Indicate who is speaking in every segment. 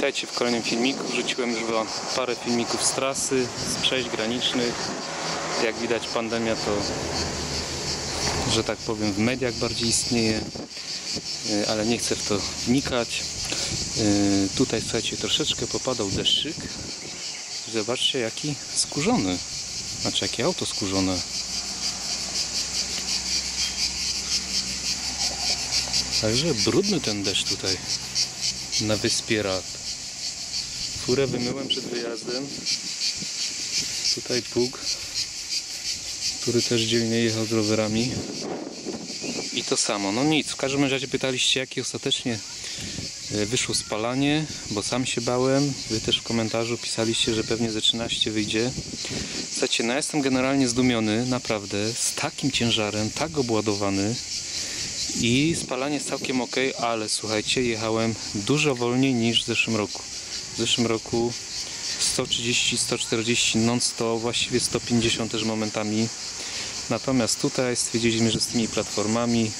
Speaker 1: Witajcie w kolejnym filmiku. Wrzuciłem już wam parę filmików z trasy, z przejść granicznych. Jak widać pandemia to, że tak powiem, w mediach bardziej istnieje, Yy, ale nie chcę w to wnikać. Yy, Tutaj słuchajcie, troszeczkę popadał deszczyk. Zobaczcie jaki skórzony. Znaczy jakie auto skórzone. Także brudny ten deszcz tutaj na wyspie Rad. Furę wymyłem przed wyjazdem. Tutaj pług, który też dzielnie jechał z rowerami. I to samo. No nic, w każdym razie pytaliście, jakie ostatecznie e, wyszło spalanie, bo sam się bałem. Wy też w komentarzu pisaliście, że pewnie ze 13 wyjdzie. Słuchajcie, no ja jestem generalnie zdumiony, naprawdę, z takim ciężarem, tak obładowany. I spalanie jest całkiem ok, ale słuchajcie, jechałem dużo wolniej niż w zeszłym roku. W zeszłym roku 130-140 non-stop, właściwie 150 też momentami. Natomiast tutaj stwierdziliśmy, że z tymi platformami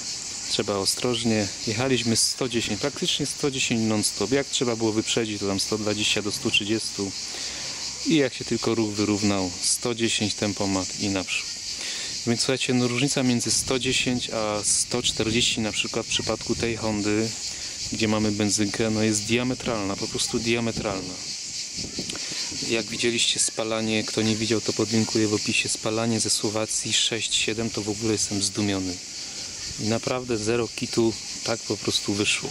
Speaker 1: trzeba ostrożnie. Jechaliśmy 110, praktycznie 110 non-stop. Jak trzeba było wyprzedzić, to tam 120 do 130. I jak się tylko ruch wyrównał, 110 tempomat i naprzód. Więc słuchajcie, no różnica między 110 a 140 na przykład w przypadku tej Hondy, gdzie mamy benzynkę, no jest diametralna, po prostu diametralna. Jak widzieliście spalanie, kto nie widział to podlinkuję w opisie, spalanie ze Słowacji 6-7 to w ogóle jestem zdumiony. I naprawdę zero kitu tak po prostu wyszło.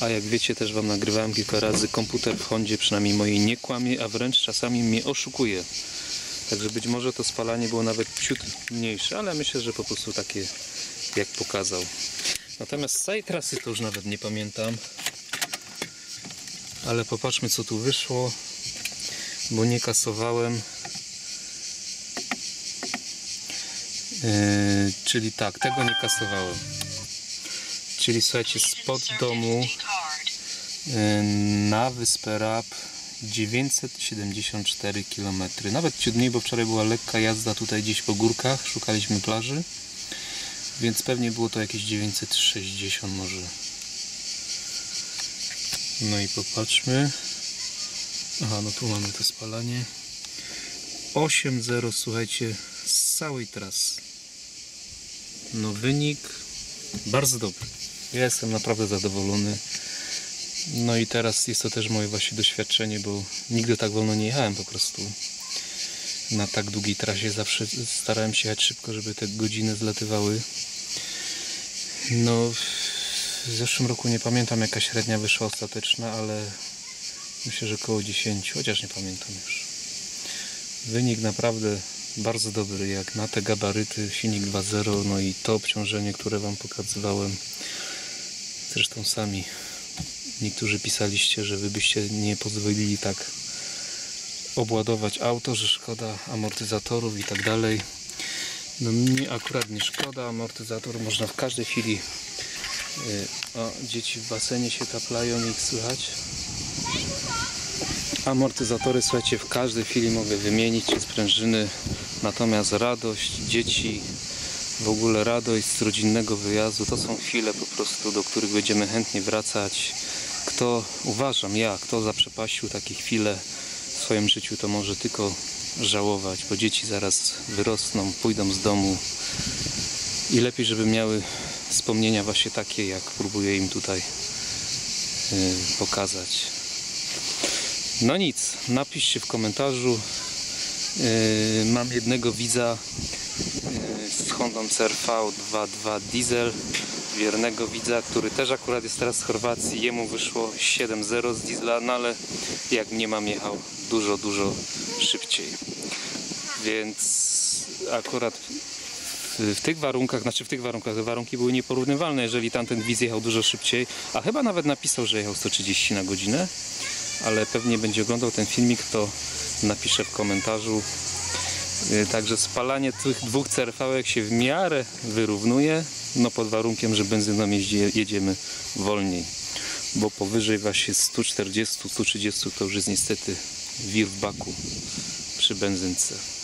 Speaker 1: A jak wiecie też Wam nagrywałem kilka razy, komputer w Hondzie przynajmniej mojej nie kłamie, a wręcz czasami mnie oszukuje. Także być może to spalanie było nawet ciut mniejsze, ale myślę, że po prostu takie jak pokazał. Natomiast z całej trasy to już nawet nie pamiętam. Ale popatrzmy co tu wyszło, bo nie kasowałem. Yy, czyli tak, tego nie kasowałem. Czyli słuchajcie, spod domu yy, na wyspę Rab 974 km. Nawet ciut bo wczoraj była lekka jazda tutaj gdzieś po górkach, szukaliśmy plaży. Więc pewnie było to jakieś 960 może. No i popatrzmy. Aha, no tu mamy to spalanie. 8-0, słuchajcie, z całej trasy. No wynik bardzo dobry. Ja jestem naprawdę zadowolony. No i teraz jest to też moje właśnie doświadczenie, bo nigdy tak wolno nie jechałem po prostu. Na tak długiej trasie zawsze starałem się jechać szybko, żeby te godziny zlatywały. No, w zeszłym roku nie pamiętam jaka średnia wyszła ostateczna, ale myślę, że około 10, chociaż nie pamiętam już. Wynik naprawdę bardzo dobry, jak na te gabaryty, silnik 2.0, no i to obciążenie, które Wam pokazywałem. Zresztą sami niektórzy pisaliście, że Wy byście nie pozwolili tak obładować auto, że szkoda amortyzatorów i tak dalej. No mnie akurat nie szkoda, amortyzator można w każdej chwili yy, o, dzieci w basenie się taplają, ich słychać. Amortyzatory słuchajcie w każdej chwili mogę wymienić sprężyny natomiast radość dzieci w ogóle radość z rodzinnego wyjazdu to są chwile po prostu do których będziemy chętnie wracać. Kto uważam ja kto zaprzepaścił takie chwile w swoim życiu to może tylko żałować bo dzieci zaraz wyrosną pójdą z domu. I lepiej żeby miały wspomnienia właśnie takie jak próbuję im tutaj yy, pokazać. No nic, napiszcie w komentarzu. Yy, mam jednego widza yy, z Hondą CRV 2.2 diesel, wiernego widza, który też akurat jest teraz z Chorwacji. Jemu wyszło 7.0 z diesla, no ale jak mnie mam jechał dużo, dużo szybciej. Więc akurat w, tych warunkach, znaczy w tych warunkach, warunki były nieporównywalne, jeżeli tamten widz jechał dużo szybciej, a chyba nawet napisał, że jechał 130 na godzinę ale pewnie będzie oglądał ten filmik, to napiszę w komentarzu. Yy, także spalanie tych dwóch CRV się w miarę wyrównuje, no pod warunkiem, że benzyną jedziemy wolniej, bo powyżej właśnie 140-130 to już jest niestety wir w baku przy benzynce.